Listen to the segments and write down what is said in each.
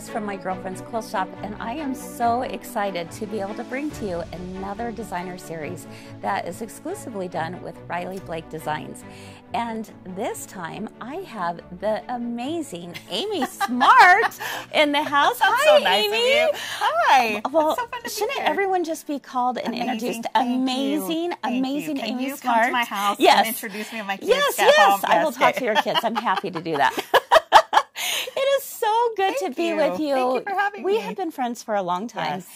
Kris from My Girlfriend's Quilt Shoppe, and I am so excited to be able to bring to you another designer series that is exclusively done with Riley Blake Designs. And this time I have the amazing Amy Smart in the house. Hi, so nice Amy. Hi. Well, so shouldn't everyone just be called and amazing. introduced? Thank amazing, amazing you. Can Amy you Smart. Come to my house yes. and introduce me to my kids. Yes, yes. home. I will talk to your kids. I'm happy to do that. it is so good Thank to be you. with you. Thank you for having we me. have been friends for a long time. Yes.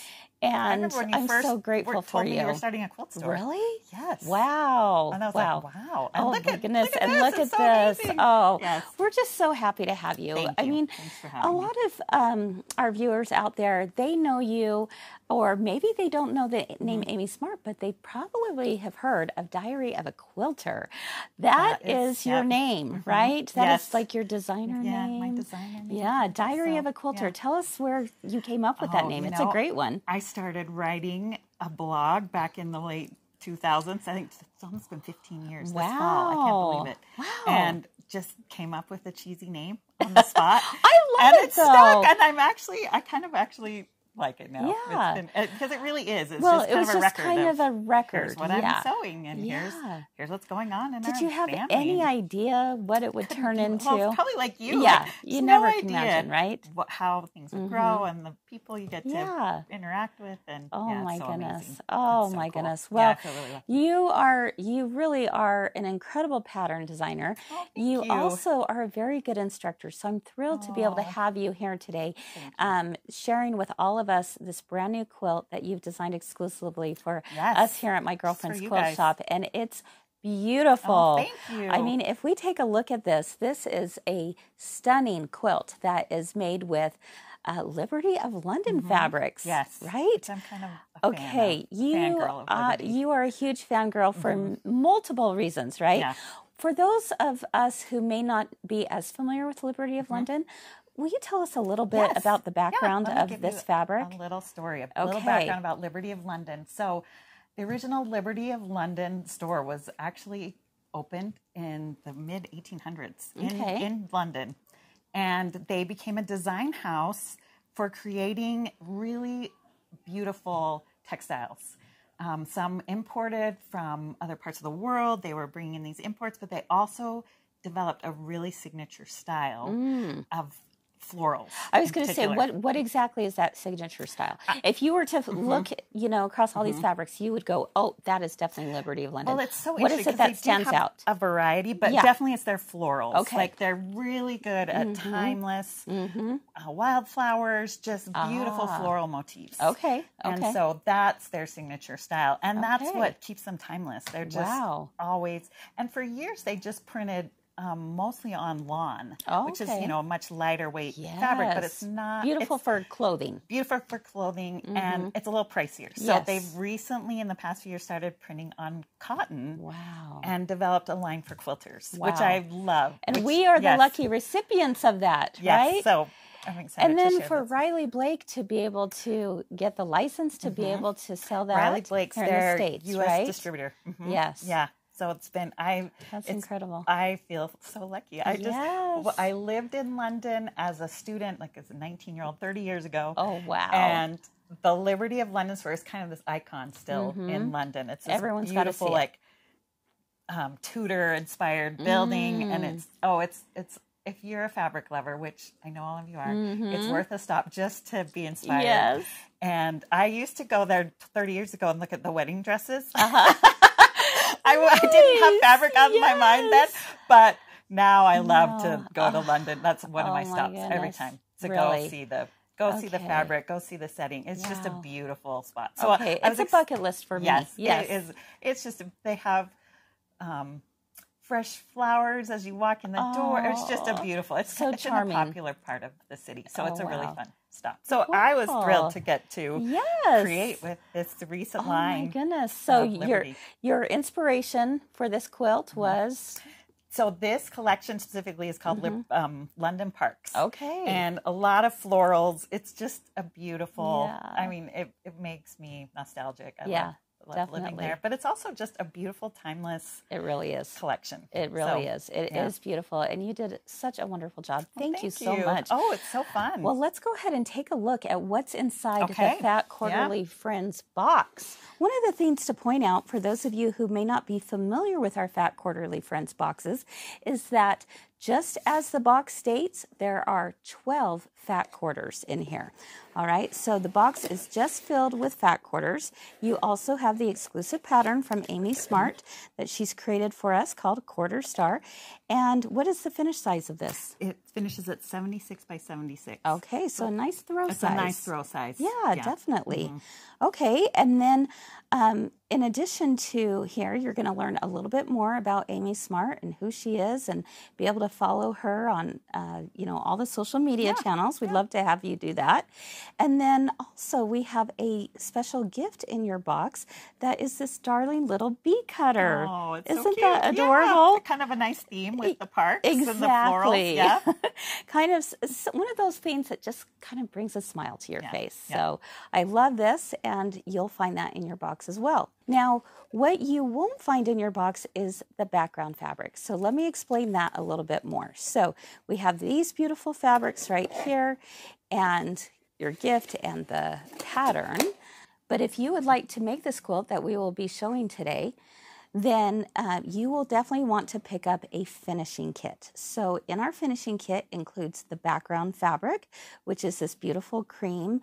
And remember when you I'm first so grateful for you. you were starting a quilt store. Really? Yes. Wow. And I was wow. like, wow. And Oh look my at, goodness! Look at and this. look It's at so this! Oh, Yes. we're just so happy to have you. Thank I you. mean, a having me. lot of um, our viewers out there, they know you, or maybe they don't know the name Mm-hmm. Amy Smart, but they probably have heard of Diary of a Quilter. that That is, is- your yep. name, right? That is Yes. like your designer Yeah, name. my designer name. Yeah, Diary So, of a Quilter. yeah. Tell us where you came up with that Oh, name. you It's a great one. I started writing a blog back in the late 2000s. I think it's almost been 15 years this fall. I can't believe it. Wow. And just came up with a cheesy name on the spot. I love and it, it stuck. though. And I'm actually, I kind of actually like it now. Yeah. Because it really is. It's Well, just it kind was of a just record kind of, a record. here's what yeah. I'm sewing and Yeah. here's here's what's going on in Did you have family. any idea what it would turn into? Well, probably like you. Yeah, like, you never no imagine, right? Mm-hmm. What, how things would grow and the people you get to Yeah. interact with, and Oh yeah, my so goodness. amazing. Oh so my cool. goodness. Well, really you are you really are an incredible pattern designer. Oh, you, you. also are a very good instructor. So I'm thrilled to be able to have you here today um, sharing with all of us this brand new quilt that you've designed exclusively for Yes. us here at my girlfriend's quilt guys. shop and it's beautiful. Oh, thank you. I mean, if we take a look at this, this is a stunning quilt that is made with uh, Liberty of London fabrics. Mm-hmm. Yes, Right? I'm kind of a fan Okay, of. you of uh, you are a huge fangirl for m multiple reasons, right? Yeah. For those of us who may not be as familiar with Liberty of London, will you tell us a little bit. Yes. about the Yeah, background me of this fabric? A little story, a little background about Liberty of London. So, the original Liberty of London store was actually opened in the mid 1800s in, Okay. in London, and they became a design house for creating really beautiful textiles. Um, some imported from other parts of the world. They were bringing in these imports, but they also developed a really signature style of florals. I was going to say, what what exactly is that signature style? if you were to mm-hmm. look, you know, across all these fabrics, you would go, "Oh, that is definitely Liberty of London." Well, it's so what is interesting it that they do stands have out? A variety, but Yeah. definitely it's their florals. Okay. Mm-hmm. like they're really good at timeless uh, wildflowers, just beautiful floral motifs. Ah. Okay, okay. And so that's their signature style, and that's what keeps them timeless. They're just Wow. always. And for years, they just printed. Um, mostly on lawn, which is you know a much lighter weight fabric, but it's not beautiful it's- for clothing. beautiful for clothing and it's a little pricier. So Yes. they've recently in the past few years started printing on cotton Wow. and developed a line for quilters, which I love. And which- we are the lucky recipients of that, yes. right? So I'm excited. and then for this. Riley Blake to be able to get the license to be able to sell that Mm-hmm. Riley Blake's in the their States, U.S. right? distributor. Mhm. Yes. Yeah. So it's been I. That's it's- incredible. I feel so lucky. I just Yes. I lived in London as a student, like as a 19 year old, 30 years ago. Oh, wow. And the Liberty of London store is kind of this icon still in London. It's this Mm-hmm. Everyone's beautiful see like um, Tudor inspired building, Mm. and it's oh, it's it's. If you're a fabric lover, which I know all of you are, Mm-hmm. it's worth a stop just to be inspired. Yes. And I used to go there 30 years ago and look at the wedding dresses. Uh-huh. I, I didn't have fabric on my mind then, but now I love No. to go to London. That's one of Oh my my stops every time to Really? go see the go see the fabric, go see the setting. It's just a beautiful spot. So uh, okay, it's was a bucket list for me. Yes, yes. it is. It's just they have um, fresh flowers as you walk in the door. It's just a beautiful. It's so it's in charming. a popular part of the city, so Oh, it's a really fun stop. So I was thrilled to get to Yes. create with this recent line. Oh line. my goodness! So your your inspiration for this quilt Mm-hmm. was So this collection specifically is called Lib- um, London Parks. Mm-hmm. Okay. And a lot of florals. It's just a beautiful. Yeah. I mean, it, it makes me nostalgic. I Yeah. love li- living Definitely. there. But it's also just a beautiful, timeless It really is. collection. It really So, is. It is yeah. beautiful. And you did such a wonderful job. Oh, thank, you Thank so much. Oh, it's so fun. Well, let's go ahead and take a look at what's inside Okay. the Fat Quarterly Friends box. One of the things to point out for those of you who may not be familiar with our Fat Quarterly Friends boxes is that just as the box states, there are 12 fat quarters in here. All right, so the box is just filled with fat quarters. You also have the exclusive pattern from Amy Smart that she's created for us called Quarter Star. And what is the finished size of this? it finishes at 76 by 76. Okay, so a nice throw It's size. a nice throw size. Yeah, definitely. Okay, and then um, in addition to here, you're going to learn a little bit more about Amy Smart and who she is, and be able to follow her on, uh, you know, all the social media channels. We'd love to have you do that. And then also, we have a special gift in your box that is this darling little bee cutter. Oh, it's so Isn't cute. that Yeah, adorable? kind of a nice theme with the parks and the Exactly. florals. Yeah. kind of one of those things that just kind of brings a smile to your Yeah, face. yeah. So I love this, and you'll find that in your box as well. Now, what you won't find in your box is the background fabric. So let me explain that a little bit more. So we have these beautiful fabrics right here, and your gift and the pattern. But if you would like to make this quilt that we will be showing today, then uh, you will definitely want to pick up a finishing kit. So in our finishing kit includes the background fabric, which is this beautiful cream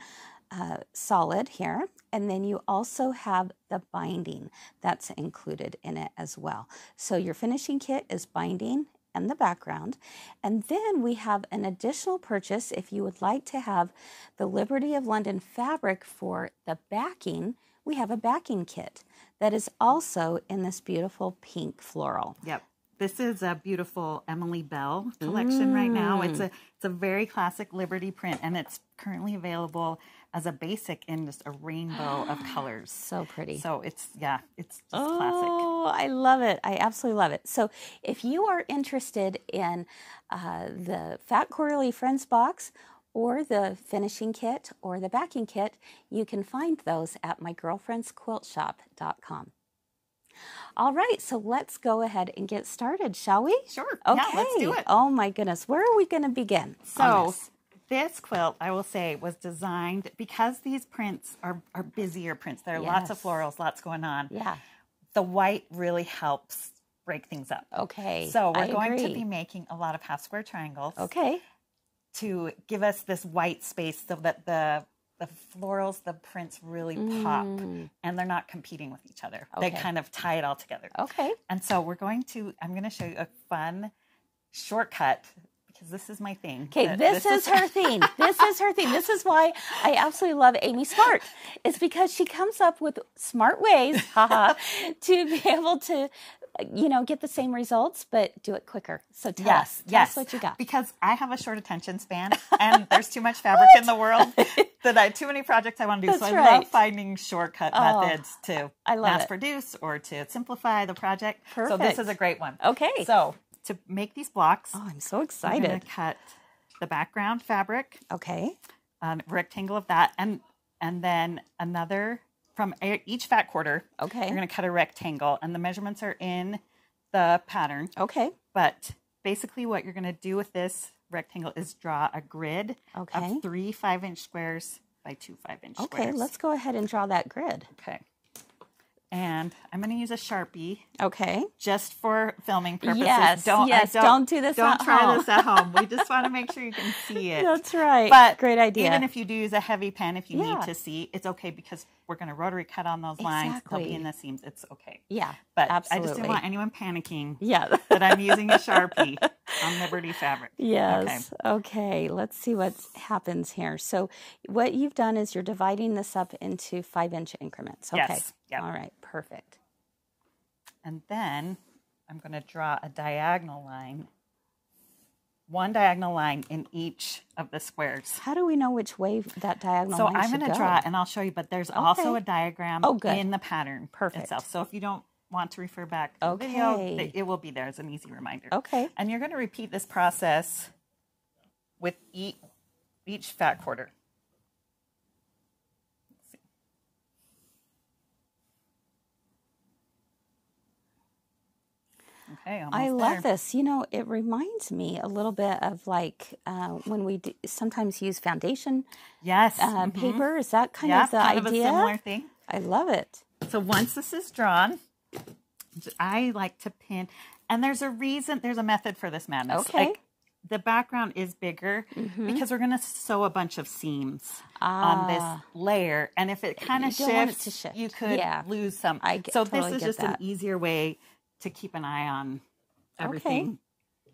uh, solid here. And then you also have the binding that's included in it as well. So your finishing kit is binding and the background. And then we have an additional purchase if you would like to have the Liberty of London fabric for the backing. We have a backing kit that is also in this beautiful pink floral. Yep. This is a beautiful Emily Belle collection right now. It's Mm. a it's a very classic Liberty print, and it's currently available as a basic in just a rainbow of colors. So pretty. So it's yeah, it's just classic. Oh, I love it. I absolutely love it. So, if you are interested in uh, the Fat Quarterly Friends box or the finishing kit or the backing kit, you can find those at mygirlfriendsquiltshoppe.com. All right, so let's go ahead and get started, shall we? Sure. Okay. Yeah, let's do it. Oh my goodness, where are we going to begin? So this? this quilt, I will say, was designed because these prints are, are busier prints. There are lots of florals, lots going on. yeah. The white really helps break things up. Okay. So we're I going to be making a lot of half square triangles Okay. To give us this white space so that the the florals, the prints really pop and they're not competing with each other. They Mm. Kind of tie it all together. Okay. And so we're going to, I'm going to show you a fun shortcut because this is my thing. Okay, That- this, is, her thing. This is her thing. This is why I absolutely love Amy Smart. It's because she comes up with smart ways, haha, to be able to, you know, get the same results but do it quicker. So tell Yes, us, tell yes. us what you got. Because I have a short attention span and there's too much fabric in the world that I too many projects I want to do. so That's I right. love finding shortcut Oh, methods to I love mass it. produce or to simplify the project. Perfect. So this is a great one. Okay. So to make these blocks, Oh, I'm so I'm excited. going to cut the background fabric, Okay. a rectangle of that, and and then another from each fat quarter. Okay. You're going to cut a rectangle, and the measurements are in the pattern. Okay. But basically, what you're going to do with this rectangle is draw a grid Okay. of three five inch squares by two five inch Okay, squares. Okay, let's go ahead and draw that grid. Okay. And I'm going to use a sharpie Okay. just for filming purposes. Yes, don't, yes, don't do this Don't at try home. this at home. We just want to make sure you can see it. That's right. But great idea. Even if you do use a heavy pen, if you Yeah. need to see, it's okay because we're going to rotary cut on those lines. They'll be in the seams. It's okay. yeah, But absolutely. I just didn't want anyone panicking yeah. that I'm using a sharpie on Liberty fabric. Yes. Okay. Let's see what happens here. So, what you've done is you're dividing this up into five inch increments. Okay. Yes. Yep. All right. Perfect. And then I'm going to draw a diagonal line, one diagonal line in each of the squares. How do we know which way that diagonal So line I'm going to go? draw, and I'll show you, but there's also a diagram Oh, good. in the pattern Perfect. itself. So if you don't want to refer back to okay. the video, it will be there as an easy reminder. Okay. And you're going to repeat this process with each, each fat quarter. Okay, I love there. this. You know, it reminds me a little bit of like uh, when we do, sometimes use foundation. Yes. Uh, mm -hmm. Paper is that kind of the kind idea? Of a similar thing. I love it. So once this is drawn, I like to pin, and there's a reason, there's a method for this madness. Okay. Like, the background is bigger Mm-hmm. because we're going to sew a bunch of seams on this layer, and if it kind of Ah. You don't want it shifts, to shift. you could Yeah. lose some. I get- so totally this is just an easier way to keep an eye on everything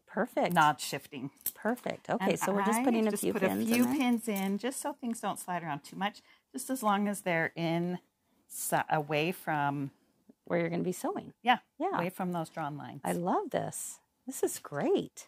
Perfect. not shifting. Perfect. Okay, And so we're just putting a just few put pins a few in pins in just so things don't slide around too much. Just as long as they're in si- away from where you're going to be sewing. yeah Yeah. away from those drawn lines. I love this. This is great.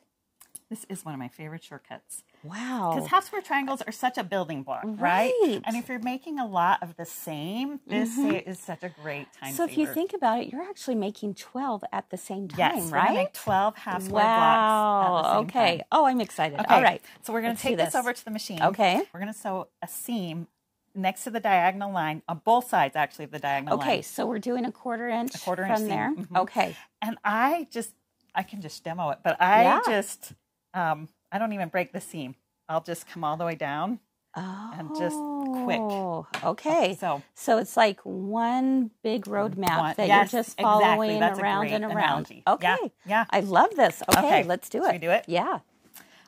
this is one of my favorite shortcuts Wow. because half square triangles are such a building block, right? Right. And if you're making a lot of the same, this mm-hmm. is such a great time. So if you think about it, you're actually making 12 at the same time, yes, right? make twelve half square wow. blocks. The okay. time. Oh, I'm excited. Okay, All right. So we're going to take this. this. over to the machine. Okay. We're going to sew a seam next to the diagonal line on both sides, actually, of the diagonal line. Okay, so we're doing a quarter inch a quarter from inch seam. there. Mhm. Okay. And I just, I can just demo it, but I Yeah. just, um, I don't even break the seam. I'll just come all the way down. Oh. And just quick. Okay. So So it's like one big road map One- that yes, you're just following a around and around. analogy. Okay. Yeah, yeah. I love this. Okay, Okay, let's do should it. we do it? Yeah.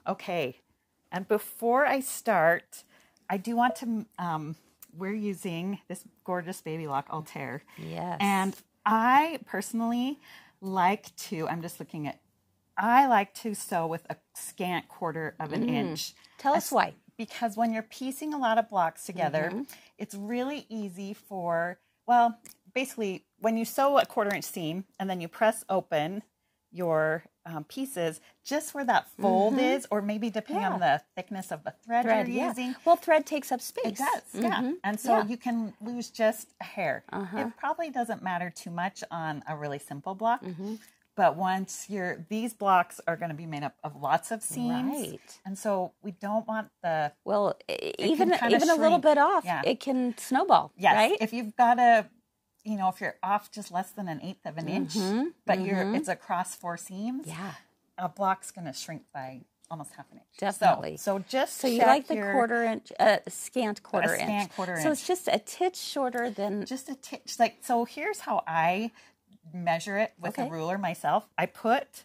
Okay. And before I start, I do want to, um, we're using this gorgeous Baby Lock Altair. Yes. And I personally like to, I'm just looking at, I like to sew with a scant quarter of an inch. Tell us why. Because when you're piecing a lot of blocks together, Mm-hmm. it's really easy for, well, basically, when you sew a quarter inch seam and then you press open your um, pieces, just where that fold is, or maybe depending on Mm-hmm. The thickness of the thread, Thread, you're yeah. using, Well, thread takes up space. it does, yeah. And so Yeah. Uh-huh. you can lose just a hair. It probably doesn't matter too much on a really simple block. Mm-hmm. But once you're, these blocks are going to be made up of lots of seams. Right. And so we don't want the, Well, even even a little bit off, Yeah. it can snowball. yes, Right. if you've got a, you know, if you're off just less than an eighth of an inch, but you're, it's across four seams, Mm-hmm. yeah. a block's going to shrink by almost half an inch. Definitely. So, just So you like the your- quarter inch, uh, scant quarter inch. scant quarter inch. So it's just a titch shorter than. just a titch like so here's how i measure it with Okay. a ruler myself i put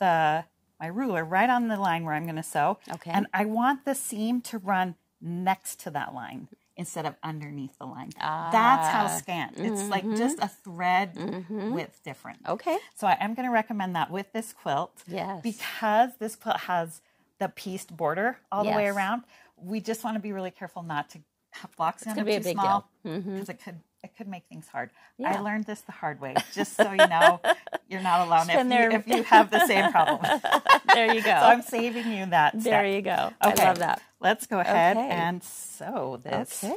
the my ruler right on the line where i'm going to sew Okay. and i want the seam to run next to that line instead of underneath the line that's how Ah. scant it's like just a thread Mm-hmm. width different Okay. so i am going to recommend that with this quilt Yes. because this quilt has the pieced border all the way around we just want to be really careful not to have blocks in gonna them be a too small deal. Mm-hmm. because it could it could make things hard. Yeah. I learned this the hard way, just so you know, you're not alone if there. you, if you have the same problem. There you go. So I'm saving you that. there you go. Okay, I love that. Let's go ahead Okay. and sew this. Okay.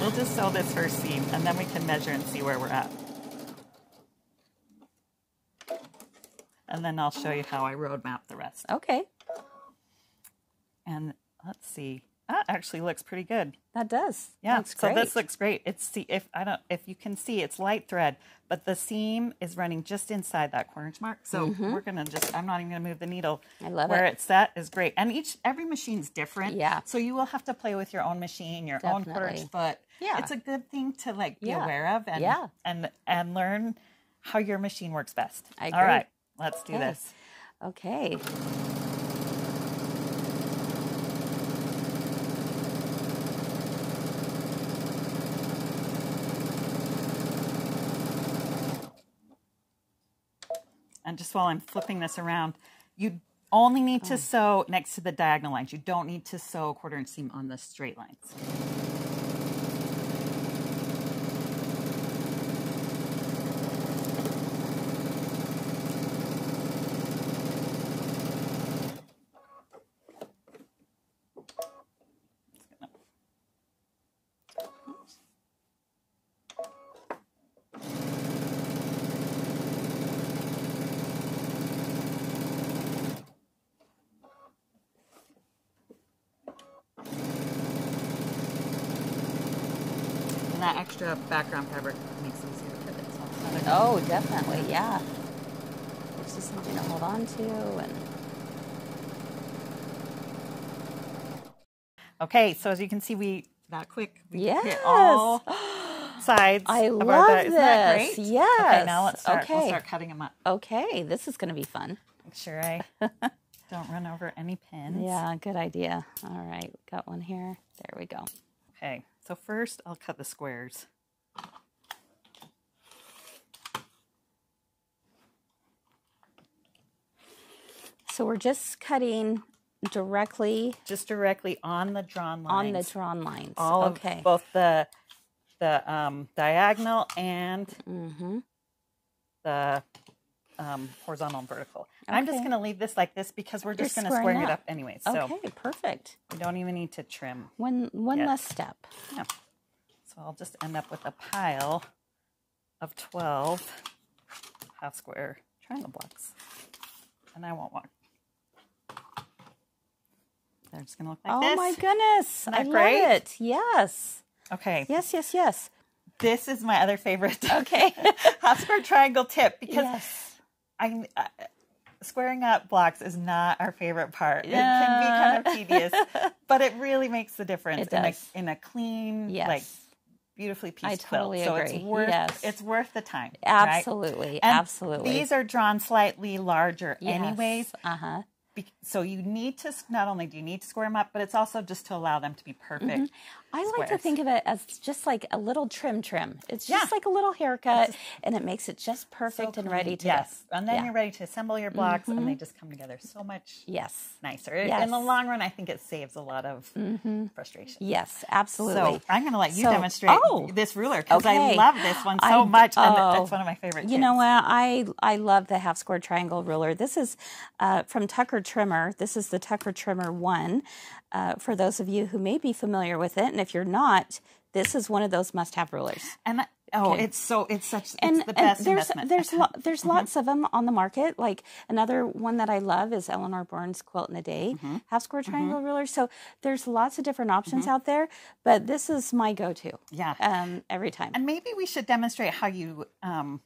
We'll just sew this first seam, and then we can measure and see where we're at. And then I'll show you how I road map the rest. Okay. And let's see. That actually looks pretty good. That does. Yeah, That's so great. this looks great. It's see if I don't if you can see it's light thread, but the seam is running just inside that quarter inch mark. So we're gonna just I'm not even gonna move the needle. Mm-hmm. I love where it. it's set is great. And each every machine's different. Yeah. So you will have to play with your own machine, your own quarter inch foot. Yeah. It's a good thing to like be Yeah. aware of and Yeah. and and learn how your machine works best. I agree. right, let's do Okay. this. Okay. And just while I'm flipping this around, you only need Oh. to sew next to the diagonal lines. You don't need to sew a quarter inch seam on the straight lines. And that extra background fabric makes it easier to fit it. So. Oh, definitely, yeah. It's just something to hold on to and Okay, so as you can see, we that quick. We hit Yes. all sides. I of our love die. Isn't that this. great? Yes. Okay, now let's start. We'll start cutting them up. okay, this is going to be fun. Make sure I don't run over any pins. Yeah, good idea. All right, got one here. There we go. Okay, so first I'll cut the squares. So we're just cutting directly Just directly on the drawn lines. on the drawn lines. all okay. of both the the um, diagonal and mm-hmm. the um, horizontal and vertical. And I'm just going to leave this like this because we're just going to square it up. anyway. So Okay, perfect. we don't even need to trim. One one Yes. less step. Yeah. So I'll just end up with a pile of 12 half square triangle blocks. And I want one. They're just going to look like oh this. my goodness. I that love it. Yes. Okay. Yes, yes, yes. This is my other favorite Okay. square triangle tip because yes. I'm uh, squaring up blocks is not our favorite part. Yeah. It can be kind of tedious, but it really makes the difference It in a in a clean, Yes. like beautifully pieced I totally quilt. So agree. it's worth Yes. it's worth the time. right? Absolutely. And absolutely. These are drawn slightly larger, Yes. anyways. Uh-huh. Be- So you need to not only do you need to square them up, but it's also just to allow them to be perfect. Mm-hmm. I like to think of it as just like a little trim trim. It's just Yeah. like a little haircut and it makes it just perfect and ready to go. yes, and then Yeah. Mm-hmm. you're ready to assemble your blocks, and they just come together so much Yes. nicer. In Yes. Mm-hmm. the long run, I think it saves a lot of frustration. Yes, absolutely. So I'm going to let you So- demonstrate oh, this ruler because I love this one so I- much, and oh, it's one of my favorite. You know what? I I love the half square triangle ruler. This is uh, from Tucker Trimmer. This is the Tucker Trimmer one. Uh, for those of you who may be familiar with it, and if you're not, this is one of those must-have rulers. And I- oh, Okay. it's so it's such it's and, the and best there's investment. there's lo- there's Mm-hmm. lots of them on the market. Like another one that I love is Eleanor Burns's Quilt in a Day Mm-hmm. half square triangle ruler. So there's lots of different options out there, but this is my go-to. Yeah. Um, every time. and maybe we should demonstrate how you um,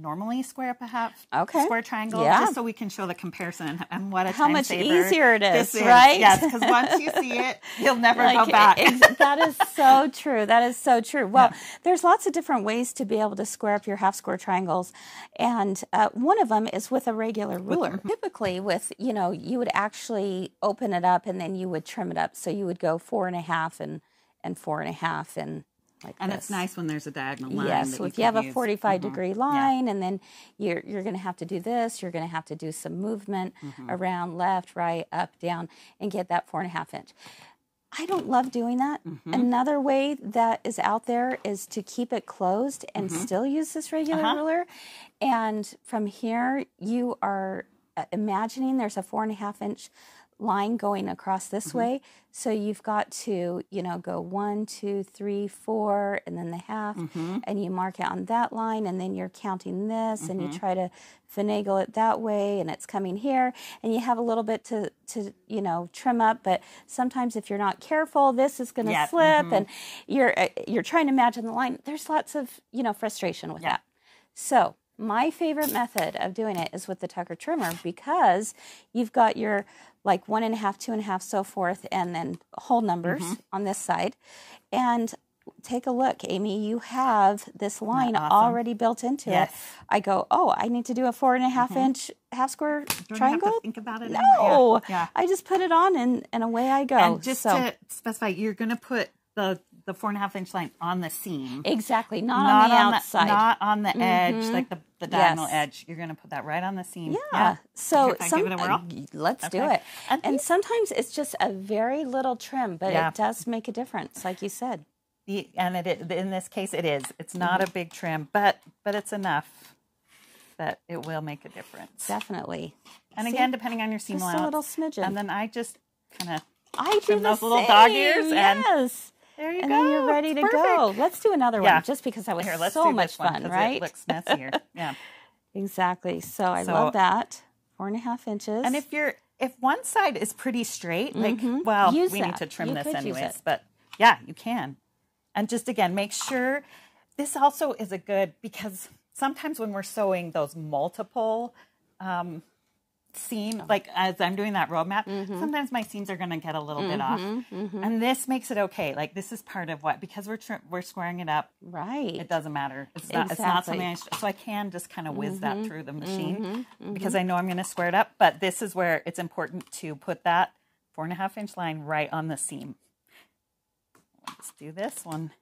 normally square up a half Okay. square triangle, Yeah. just so we can show the comparison and, what a How much easier it is, this right? Yes, because once you see it, you'll never go back. that is so true. That is so true. Well, there's lots of different ways to be able to square up your half square triangles, and uh, one of them is with a regular ruler. Typically, with you know, you would actually open it up and then you would trim it up. So you would go four and a half and and four and a half and like and this. it's nice when there's a diagonal line. Yes, so if you have can a use. 45 Mhm. degree line and then you're you're going to have to do this, you're going to have to do some movement Mm-hmm. around left, right, up, down, and get that four and a half inch. I don't love doing that. Mm-hmm. Another way that is out there is to keep it closed and Mm-hmm. still use this regular Uh-huh. ruler. And from here, you are uh, imagining there's a four and a half inch line going across this Mm-hmm. way. So you've got to, you know, go one, two, three, four, and then the half, Mm-hmm. and you mark it on that line, and then you're counting this, and Mm-hmm. you try to finagle it that way, and it's coming here, and you have a little bit to, to you know, trim up. But sometimes if you're not careful, this is going to Yeah, slip, mhm. and you're uh, you're trying to imagine the line. There's lots of you know frustration with Yeah. that. So my favorite method of doing it is with the Tucker trimmer because you've got your like one and a half, two and a half, so forth, and then whole numbers Mm-hmm. on this side. And take a look, Amy, you have this line awesome? already built into Yes. Mm-hmm. it. I go, oh, I need to do a four and a half inch half square Don't triangle. have to think about it. no, Yeah. yeah. I just put it on and, and away I go. And just so to specify, you're going to put the the four and a half inch line on the seam, exactly, not, on the outside. Mm-hmm. not on the edge, like the, the diagonal Yes. edge. You're going to put that right on the seam. Yeah. So some, it a whirl? let's do it. And And, sometimes it's just a very little trim, but Yeah. it does make a difference, like you said. The, and it in this case it is. It's not Mm-hmm. a big trim, but but it's enough that it will make a difference. Definitely. And See? again, depending on your seam Just a little smidgen. And then I just kind of I do the those little dog ears same, and yes. There you and go. then you're ready It's to go. Let's do another Yeah. one, just because that was Here, let's so much fun, right? It looks messier. yeah. exactly. So I So- love that. Four and a half inches. And if you're if one side is pretty straight, like well, Mm-hmm. Use we need to trim You this anyways, but yeah, you can. And just again, make sure this also is a good because sometimes when we're sewing those multiple um, seam, like as I'm doing that roadmap, mm-hmm. sometimes my seams are going to get a little bit off, mm-hmm, mm-hmm. and this makes it okay. Like this is part of what because we're tr- we're squaring it up. Right. It doesn't matter. It's not. It's not something. I sh- so I can just kind of whiz that through the machine because I know I'm going to square it up. But this is where it's important to put that four and a half inch line right on the seam. Let's do this one.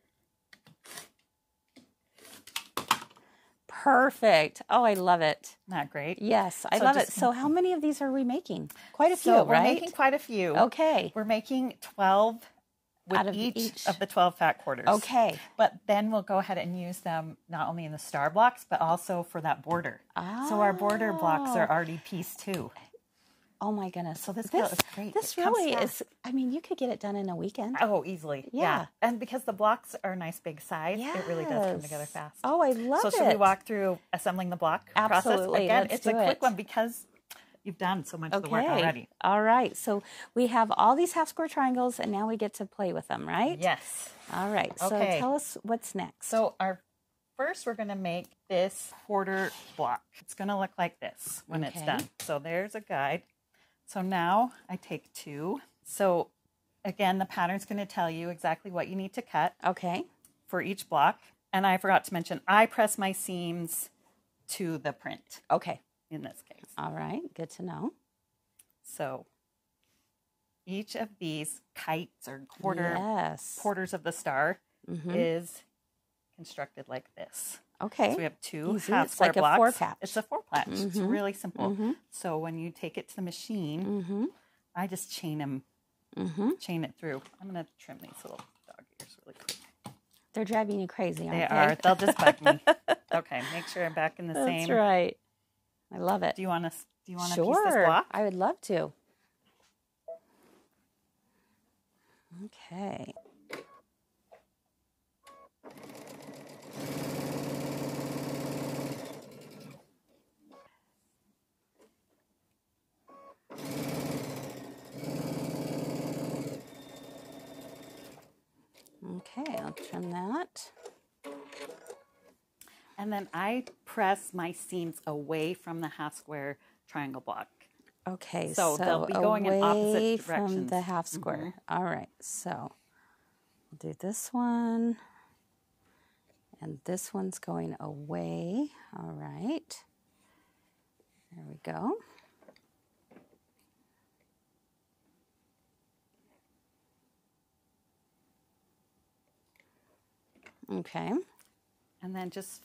Perfect. Oh, I love it. Not great. Yes, I So love it. So, how many of these are we making? Quite a few, So we're right? making quite a few. okay. We're making 12 with Out of each, each. of the 12 fat quarters. Okay. But then we'll go ahead and use them not only in the star blocks, but also for that border. Oh. So our border blocks are ah. already pieced too. Oh my goodness. So this this great. This really is. I mean, you could get it done in a weekend. Oh, easily. Yeah. And because the blocks are nice big size, it really does come together fast. Oh, I love so it. So should we walk through assembling the block process? Absolutely. Again, Let's it's a quick it. one because you've done so much of the work already. All right. So we have all these half square triangles, and now we get to play with them, right? Yes. All right. So Okay. tell us what's next. So our first we're going to make this quarter block. It's going to look like this when it's Okay. done. So there's a guide. So now I take two. So again, the pattern's going to tell you exactly what you need to cut okay. for each block. And I forgot to mention, I press my seams to the print Okay. in this case. All right. Good to know. So each of these kites or quarter Yes. quarters of the star Mhm. is constructed like this. Okay. So we have two Easy. half It's square like a blocks. four patch. It's a four patch. It's really simple. Mhm. So when you take it to the machine, mm-hmm. I just chain them, Mm-hmm. chain it through. I'm gonna trim these little dog ears really quick. They're driving you crazy, aren't They they? are. They'll just bug me. okay, make sure I'm back in the That's same. That's right. I love it. Do you want to? Do you want to sure. piece this block? I would love to. Okay. Okay, I'll trim that. And then I press my seams away from the half square triangle block. Okay, So so, they'll be going in opposite from directions. Mm-hmm. the half square. All right, so we'll do this one, and this one's going away. All right, there we go. Okay, And then just,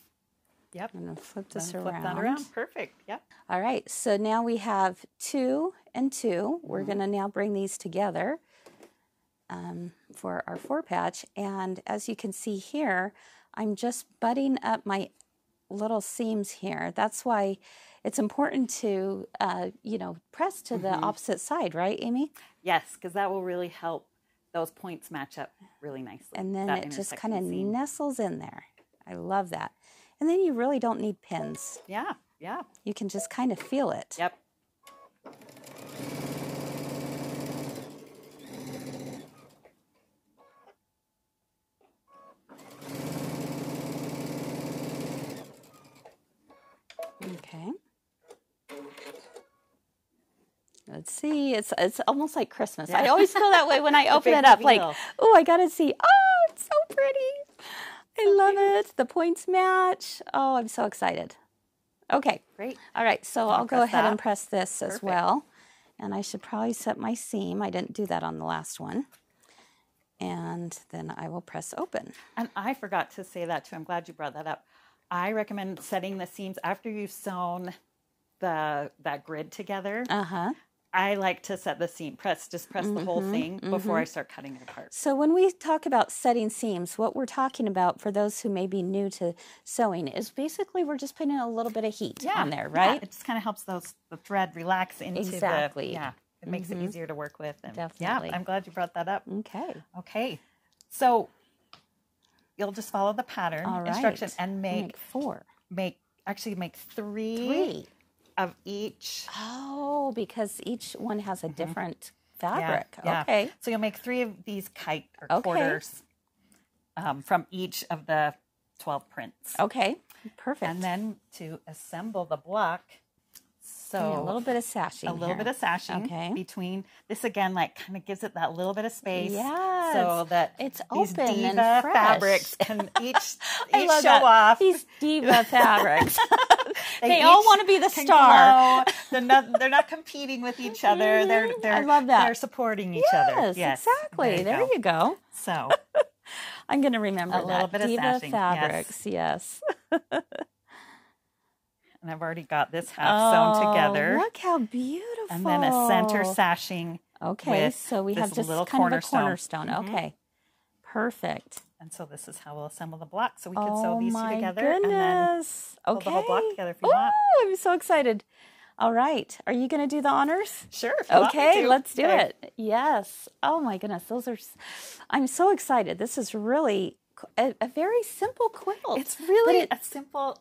yep, I'm gonna flip then this flip around. that around. Perfect. Yep. All right, so now we have two and 2 we We're going to now bring these together um, for our four patch. And as you can see here, I'm just butting up my little seams here. That's why it's important to, uh, you know, press to the opposite side, right, Amy? Yes, because that will really help those points match up really nicely. And then it just kind of nestles in there. I love that. And then you really don't need pins. Yeah, yeah, You can just kind of feel it. yep. Okay. Let's see. It's it's almost like Christmas. I always feel that way when I open it up. Like, oh, I gotta see. Oh, it's so pretty. I love it. The points match. Oh, I'm so excited. Okay. Great. All right. So I'll go press ahead and press this as well. And I should probably set my seam. I didn't do that on the last one. And then I will press open. And I forgot to say that too. I'm glad you brought that up. I recommend setting the seams after you've sewn the that grid together. Uh huh. I like to set the seam, press, just press the whole Mm-hmm, thing before I start cutting it apart. So, when we talk about setting seams, what we're talking about for those who may be new to sewing is basically we're just putting a little bit of heat on there, right? yeah, it just kind of helps those the thread relax into Exactly. the yeah. It makes it easier to work with. And Definitely. Yeah, I'm glad you brought that up. Okay. Okay, so you'll just follow the pattern right. instruction and make Make four. make actually make three, Three. Of each Oh, because each one has a different Mm-hmm. Yeah, fabric. yeah. Okay. So you'll make three of these kite or Okay. quarters um, from each of the 12 prints. Okay. Perfect. And then to assemble the block, so me a little bit of sashing. a little here. bit of sashing Okay. between this again like kind of gives it that little bit of space Yes. so that It's these open and diva fresh. fabrics can each, I each love show that. off These diva fabrics. They they all want to be the star. they're not they're not competing with each other they're Mhm. they're I love that. they're supporting each other Yes, exactly. there There you you, go. go. so I'm going to remember A that. little bit of diva sashing, yes. fabrics. Yes. And i've already got this half sewn Oh, together Look how beautiful. and then a center sashing Okay, with so we have just little kind cornerstone. of a cornerstone. Mhm. Okay, perfect. and so this is how we'll assemble the block so we can oh sew these two together and then goodness. pull the whole block together if you Ooh, want. I'm so excited. All right, are you going to do the honors? Sure. if you want me Okay, let's do Okay. it. Yes. Oh my goodness, those are. I'm so excited. This is really a, a very simple quilt. It's really it- a simple.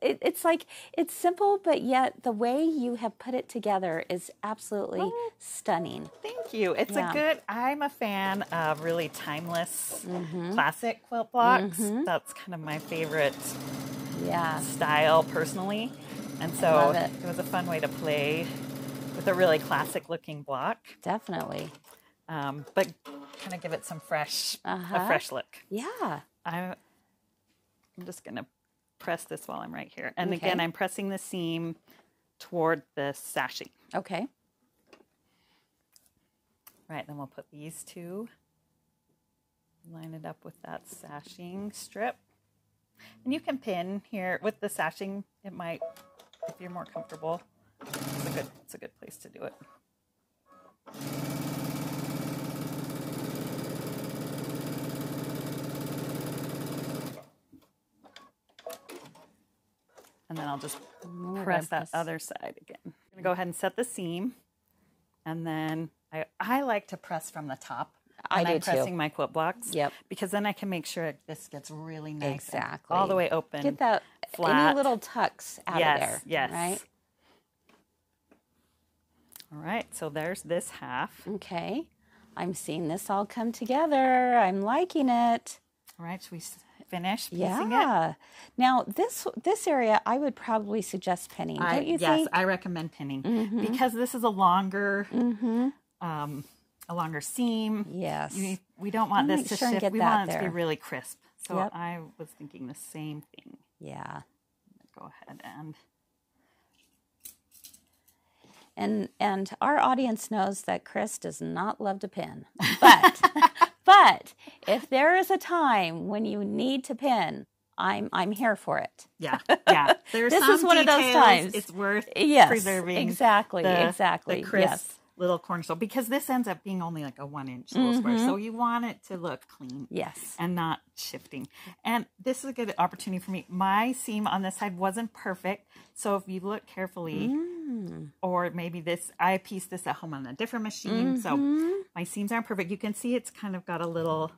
It, it's like it's simple, but yet the way you have put it together is absolutely Oh. stunning. Thank you. It's Yeah. a good. I'm a fan of really timeless Mm-hmm. classic quilt blocks. That's kind of my favorite Yeah. style personally, and so Love it. was a fun way to play with a really classic looking block, Definitely. um, but kind of give it some fresh Uh-huh. a fresh look. Yeah. I'm, I'm just going to press this while I'm right here. And Okay. again, I'm pressing the seam toward the sashing. Okay. Right, then we'll put these two, line it up with that sashing strip. And you can pin here with the sashing. It might, if you're more comfortable, it's a good, it's a good place to do it. And then I'll just press that other side again. I'm gonna go ahead and set the seam, and then I I like to press from the top. I do I'm too. pressing my quilt blocks. Yep. Because then I can make sure this gets really nice, Exactly. all the way open. Get that flat. any little tucks out yes, of there. yes. Right. All right. So there's this half. Okay. I'm seeing this all come together. I'm liking it. All right. Should we finish piecing it? Yeah. Now this this area I would probably suggest pinning. I, Don't you yes, think? I recommend pinning Mm-hmm. because this is a longer, um, a longer seam. Yes. You, we don't want this to sure shift. We want it to be really crisp. So Yep. I was thinking the same thing. Yeah. Go ahead and And and our audience knows that Kris does not love to pin. But but if there is a time when you need to pin, I'm I'm here for it. yeah, yeah. There's This is one of those times. It's worth Yes. preserving Exactly. the, exactly. the crisp yes. little cornerstone because this ends up being only like a one inch little square. Mm-hmm. So you want it to look clean. Yes. and not shifting. And this is a good opportunity for me. My seam on this side wasn't perfect. So if you look carefully, Mm. Or maybe this, I pieced this at home on a different machine. So Mm-hmm. my seams aren't perfect. You can see it's kind of got a little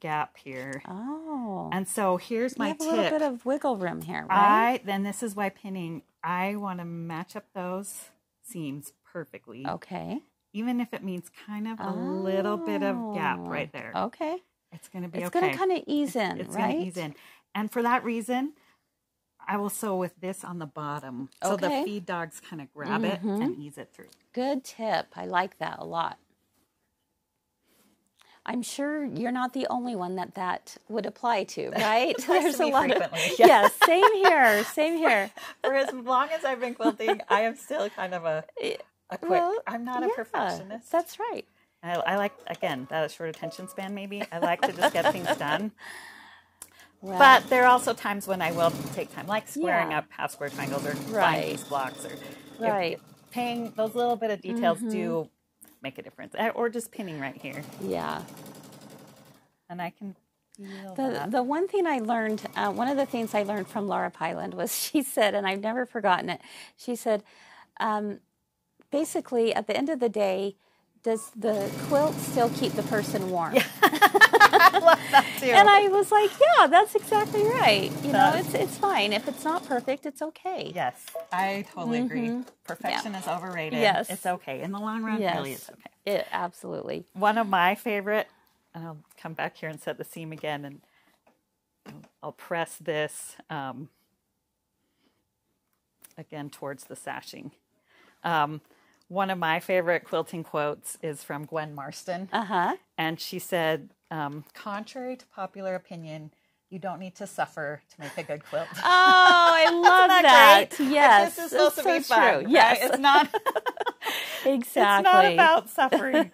gap here. Oh. And so here's you my have a tip. little bit of wiggle room here, right? I then this is why pinning. I want to match up those seams perfectly, okay. even if it means kind of a little bit of gap Oh. right there. Okay. It's going to be It's okay. going to kind of ease in, it's right? going to ease in. And for that reason, I will sew with this on the bottom. So Okay. Mm-hmm. the feed dogs kind of grab it and ease it through. Good tip. I like that a lot. I'm sure you're not the only one that that would apply to, right? to me frequently, of yeah. yes. Same here. Same here. For as long as I've been quilting, I am still kind of a, a quick, Well, I'm not a yeah, perfectionist. That's right. I, I like, again, that short attention span maybe. I like to just get things done. But there are also times when I will take time, like squaring Yeah. up half square triangles or Right. piece blocks or Right. paying those little bit of details Mm-hmm. do make a difference. Uh, Or just pinning right here. yeah. And I can The, that. the one thing I learned, uh, one of the things I learned from Laura Pyland was she said, and I've never forgotten it, she said, um, basically, at the end of the day, does the quilt still keep the person warm? I love that too. And I was like, yeah, that's exactly right. You know, it's it's fine. If it's not perfect, it's okay. yes, I totally agree. Perfection is overrated. Mm-hmm. Yes. It's okay. In the long run, Yes. really it's okay. It, absolutely. One of my favorite, and I'll come back here and set the seam again and I'll press this um, again towards the sashing. Um, one of my favorite quilting quotes is from Gwen Marston. Uh huh. And she said, um, contrary to popular opinion, you don't need to suffer to make a good quilt. Oh, I love Isn't that. great? Like, Yes, this is supposed it's to be so fun. true. right? Yes, It's not, exactly. it's not about suffering.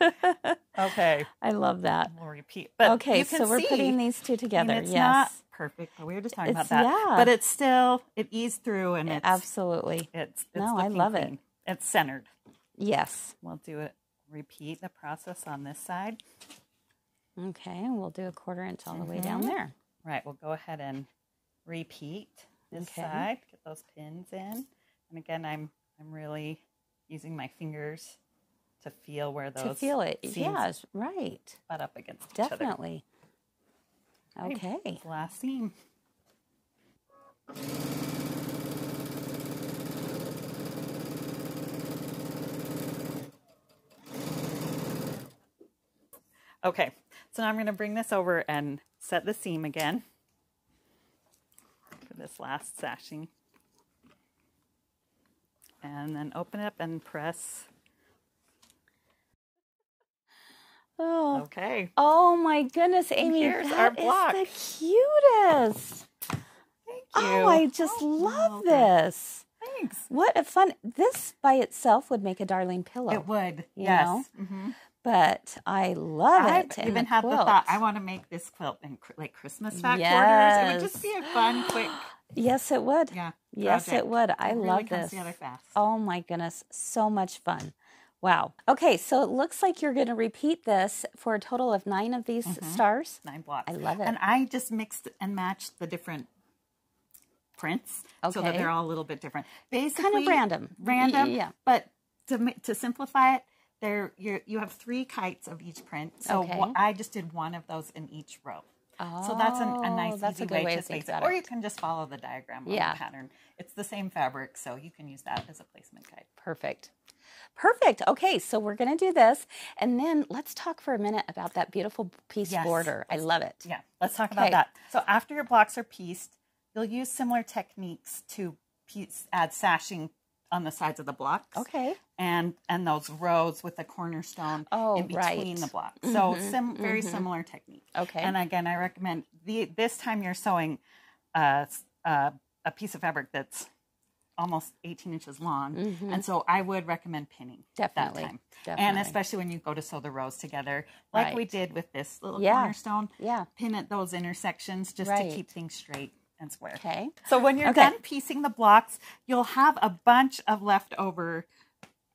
okay. I love that. We'll repeat. But okay, you can so we're putting these two I mean, together. it's yes, not perfect, we were just talking It's- about that. yeah. But it's still, it eased through and it's, absolutely. it's, it's No, I love it. It's centered. Yes. We'll do it, repeat the process on this side. Okay, we'll do a quarter inch all the way down Mhm. there. Right, we'll go ahead and repeat this Okay. side, get those pins in. And again, I'm I'm really using my fingers to feel where those to feel it. Yes, right. butt up against. Definitely. Okay, the last seam. Okay, so now I'm going to bring this over and set the seam again for this last sashing. And then open it up and press. Oh. Okay. Oh my goodness, Amy. here's that our is block. the cutest. Thank you. Oh. I just Oh, love well this. Thanks. What a fun. This by itself would make a darling pillow. It would. You yes. know? Mhm. But I love I've it. even had the thought I want to make this quilt in like Christmas fat quarters. It would just be a fun, quick, Yes, it would. yeah. Yes, project. it would. I It really love this. Oh my goodness, so much fun. Wow. Okay, so it looks like you're going to repeat this for a total of nine of these mm-hmm. stars. Nine blocks. I love it. And I just mixed and matched the different prints so that they're all a little bit different. Basically, kind of random. Random. Yeah. But to to simplify it, there you you have three kites of each print. So Okay. I just did one of those in each row. Oh, So that's an, a Oh, nice, that's easy a way, way to space it. Or you can just follow the diagram on Yeah. the pattern. It's the same fabric, so you can use that as a placement guide. Perfect. Perfect. Okay, so we're going to do this. And then let's talk for a minute about that beautiful piece Yes. border. I love it. Yeah, let's talk about that. So after your blocks are pieced, you'll use similar techniques to piece, add sashing on the sides of the blocks. Okay. And and those rows with the cornerstone Oh, in between right. the blocks. So sim, very similar technique. Okay. And again, I recommend the this time you're sewing uh, uh, a piece of fabric that's almost 18 inches long, and so I would recommend pinning Mm-hmm. Definitely. that time. Definitely. And especially when you go to sew the rows together, like we did with this little Yeah. cornerstone. Yeah. Pin at those intersections just Right. to keep things straight and square. Okay. So when you're Okay. done piecing the blocks, you'll have a bunch of leftover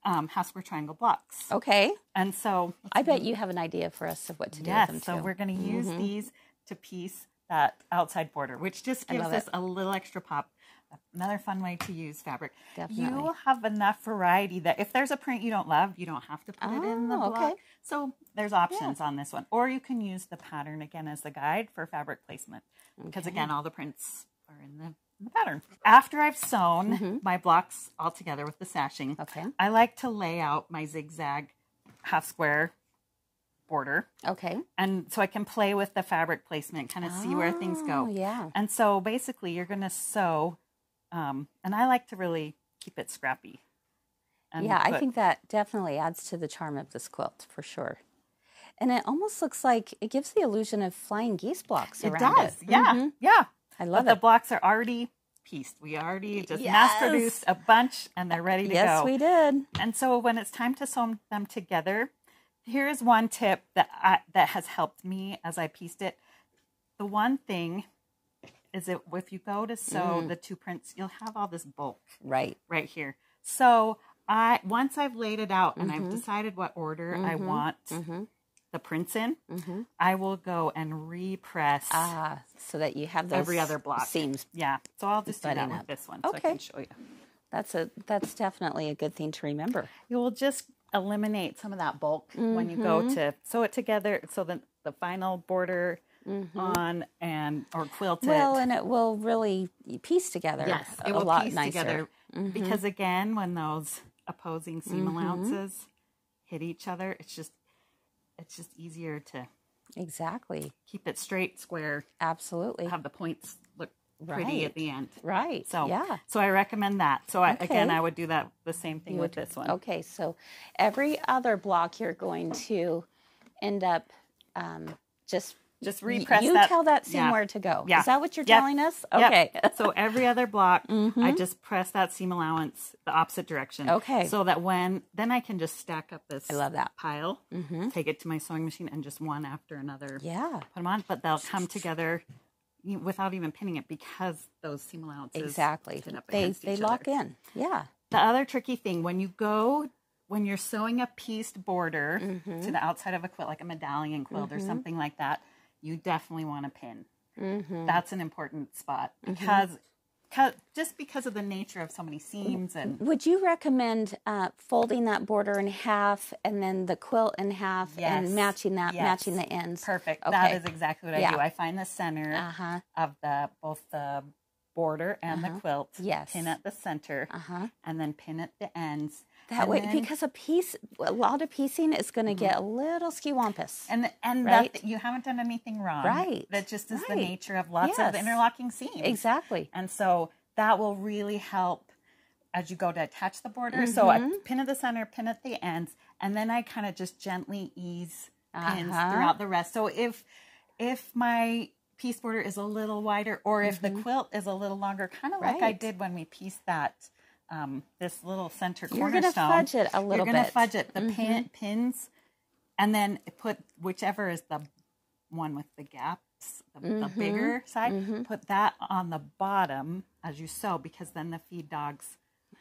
um, half square triangle blocks. Okay. And so I bet you have an idea for us of what to do Yes, with them so too. Mm-hmm. we're going to use these to piece that outside border, which just gives us it. a little extra pop. Another fun way to use fabric. Definitely. You have enough variety that if there's a print you don't love, you don't have to put it in the Oh, block. okay. So there's options on this one. Or you can use the pattern again as the guide for fabric placement. Because again, all the prints are in the, in the pattern. After I've sewn mm-hmm. my blocks all together with the sashing. Okay. I like to lay out my zigzag half square border Okay. and so I can play with the fabric placement, kind of see where things go. Oh, yeah. And so basically, you're going to sew, um, and I like to really keep it scrappy. And yeah, I think that definitely adds to the charm of this quilt for sure. And it almost looks like it gives the illusion of flying geese blocks it around does. it. Does. Yeah, Mhm. yeah. I love but it. the blocks are already pieced. We already just Yes. mass produced a bunch, and they're ready to yes, go. Yes, we did. And so when it's time to sew them together, here's one tip that I, that has helped me as I pieced it. The one thing is it if you go to sew Mm. the two prints, you'll have all this bulk Right. right here. So I once I've laid it out and Mm-hmm. I've decided what order I want the prints in, Mm-hmm. I will go and repress Ah, so that you have those every other block. seams. Yeah. So I'll just do that with this one so I Okay. can show you. That's a that's definitely a good thing to remember. You will just eliminate some of that bulk when you go Mm-hmm. to sew it together so that the final border on and or quilt it. Mm-hmm. Well, and it will really piece together yes, a it will lot piece nicer. Mm-hmm. together because again, when those opposing seam allowances hit each other, it's just it's just easier to Exactly. Keep it straight, square, Absolutely. have the points look pretty Right. at the end. Right. So yeah. so I recommend that. So I, again, I would do that the same thing You with would- this one. Okay, so every other block you're going to end up um, just Just repress you that. tell that seam yeah. where to go. Yeah. Is that what you're Yep. telling us? Yep. Okay. so every other block, I Mhm. just press that seam allowance the opposite direction. Okay. So that when then I can just stack up this I love that. pile, hmm take it to my sewing machine, and just one after another Yeah. put them on. But they'll come together without even pinning it because those seam allowances Exactly. They they lock other. in. Yeah. The other tricky thing when you go when you're sewing a pieced border Mm-hmm. to the outside of a quilt, like a medallion quilt or something like that, you definitely want to pin. Mm-hmm. That's an important spot because, 'cause- just because of the nature of so many seams and Would you recommend uh, folding that border in half and then the quilt in half Yes. and matching that, Yes. matching the ends? perfect. Okay. That is exactly what I Yeah. do. I find the center Uh huh. of the both the border and the quilt. Yes. Pin at the center Uh huh. and then pin at the ends. That And way, then- because a piece, a lot of piecing is going to get a little skewampus. And and Right? that you haven't done anything wrong. Right. That just is the nature of lots Yes. of interlocking seams. exactly. And so that will really help as you go to attach the border. So I Mm-hmm. pin at the center, pin at the ends, and then I kind of just gently ease pins Uh-huh. throughout the rest. So if if my piece border is a little wider or if the quilt is a little longer, kind of like I Mm-hmm. Did when we pieced that um, this little center You're going to fudge it a little You're going to fudge it. The Mm-hmm. pin, pins, and then put whichever is the one with the gaps, the, the Mm-hmm. bigger side. Put that on the bottom as you sew, because then the feed dogs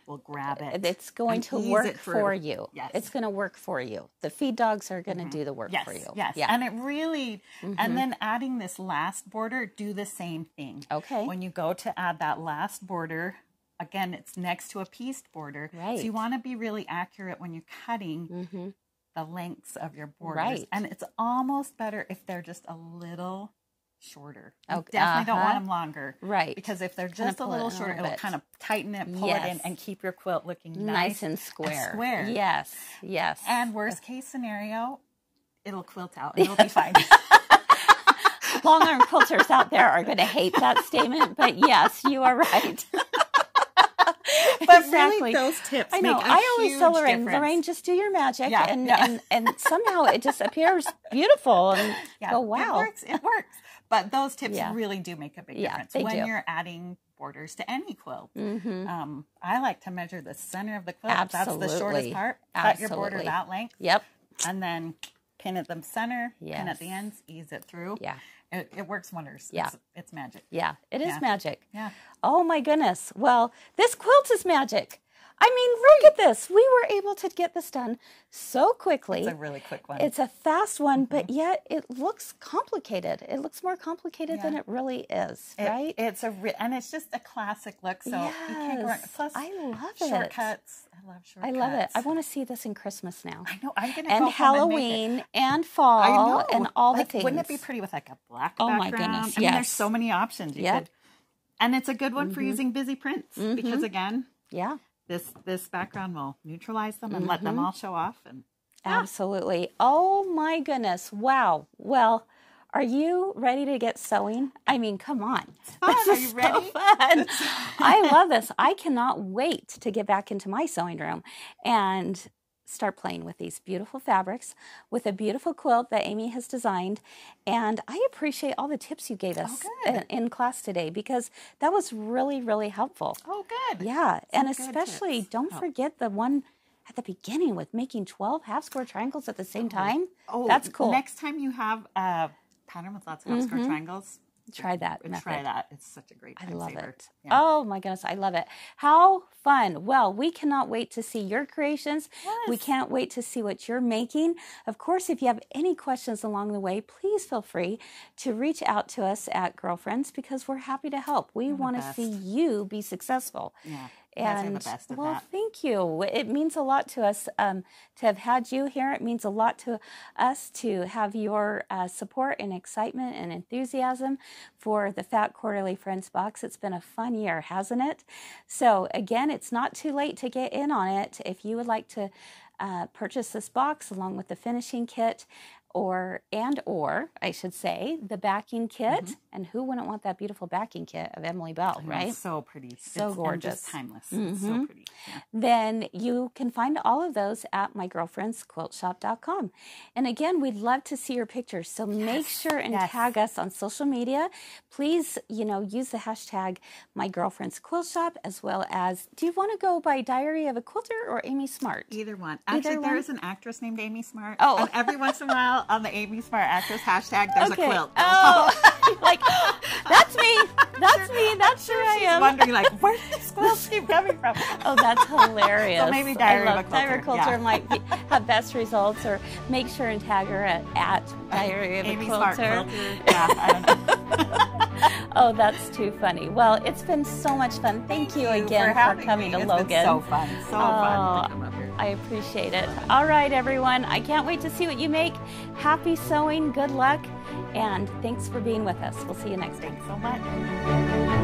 will grab it. It's going to work for you. Yes. It's going to work for you. The feed dogs are going to do the work Yes, for you. yes, Yeah. Mm-hmm. and it really, and then adding this last border, do the same thing. Okay. When you go to add that last border, again, it's next to a pieced border, Right. so you want to be really accurate when you're cutting the lengths of your borders, Right. and it's almost better if they're just a little shorter. You Okay, definitely don't want uh-huh. them longer, Right. Because if they're just a pull it little a shorter, little it'll kind of tighten it, pull it in, and keep your quilt looking nice, nice, and square. square. Yes. Yes. And worst case scenario, it'll quilt out and it'll be fine. long arm quilters out there are going to hate that statement, but yes, you are right. But exactly. really, those tips I know. I always tell Lorraine, difference. Lorraine, just do your magic, Yeah, and, yeah. and and somehow it just appears beautiful. And yeah, go, it works. It works. But those tips Yeah. really do make a big Yeah, difference when do. you're adding borders to any quilt. hmm Um, I like to measure the center of the quilt. Absolutely. That's the shortest part. Cut your border Absolutely. that length, Yep. and then pin at the center. Pin at the Yes. ends. Ease it through. Yeah. it, it works wonders. Yeah. it's, it's magic. Yeah. It is Yeah. magic. Yeah. Oh my goodness. Well, this quilt is magic. I mean, look at this. We were able to get this done so quickly. It's a really quick one. It's a fast one, but mm-hmm. yet it looks complicated. It looks more complicated than it really is, It- right? It's a re- and it's just a classic look. So you can't go. Yes. Plus, I love it. shortcuts. I love shortcuts. I love it. I want to see this in Christmas now. I know. I'm gonna And go home and. Halloween and fall I know. and all Like, the things. Wouldn't it be pretty with like a black Oh my background? goodness, I mean, there's so many options you Yep. could. And it's a good one for mm-hmm. using busy prints because mm-hmm. again, Yeah, this this background will neutralize them and let them mm-hmm. all show off. And absolutely. Oh my goodness. Wow. Well, are you ready to get sewing? I mean, come on. This Are is you so ready? fun. I love this. I cannot wait to get back into my sewing room and start playing with these beautiful fabrics with a beautiful quilt that Amy has designed. And I appreciate all the tips you gave oh, us good. in, in class today because that was really, really helpful. oh, good. Yeah, and Some good especially tips. don't Oh. forget the one at the beginning with making 12 half square triangles at the same oh. time. Oh, That's cool. Next time you have a pattern with lots of half square mm-hmm. triangles, Try that method. try that. It's such a great. I love saver. it. Yeah. Oh my goodness, I love it. How fun. Well, we cannot wait to see your creations. We can't wait to see what you're making. Of course, if you have any questions along the way, please feel free to reach out to us at Girlfriends because we're happy to help. We want to see you be successful. Yeah. And well, that. thank you. It means a lot to us um, to have had you here. It means a lot to us to have your uh, support and excitement and enthusiasm for the Fat Quarterly Friends box. It's been a fun year, hasn't it? So, again, it's not too late to get in on it. If you would like to uh, purchase this box along with the finishing kit, or and or I should say the backing kit. Mm-hmm. And who wouldn't want that beautiful backing kit of Emily Belle, know, right? so pretty. So It's- gorgeous. timeless. It's so pretty. Yeah. then you can find all of those at mygirlfriendsquiltshoppe.com. And again, we'd love to see your pictures. So make sure and yes. tag us on social media. Please, you know, use the hashtag mygirlfriendsquiltshoppe as well as do you want to go by Diary of a Quilter or Amy Smart? Either one. Either Actually, one? there is an actress named Amy Smart. Oh. And every once in a while on the Amy Smart actress hashtag, there's a quilt. Oh, like that's me. That's me. That's who I am. wondering, like, where's this quilt keep coming from? Oh, that's hilarious. So maybe Diary I of love a Diary Quilter yeah. might be, have best results, or make sure and tag her at, at Diary of a Amy Quilter. Smart quilter. Yeah, I don't know. Oh, that's too funny. Well, it's been so much fun. Thank, you again for, having coming me. to It's Logan. Been so fun. So fun Oh, to come up here. I appreciate it. All right, everyone. I can't wait to see what you make. Happy sewing. Good luck. And thanks for being with us. We'll see you next time. Thanks so much.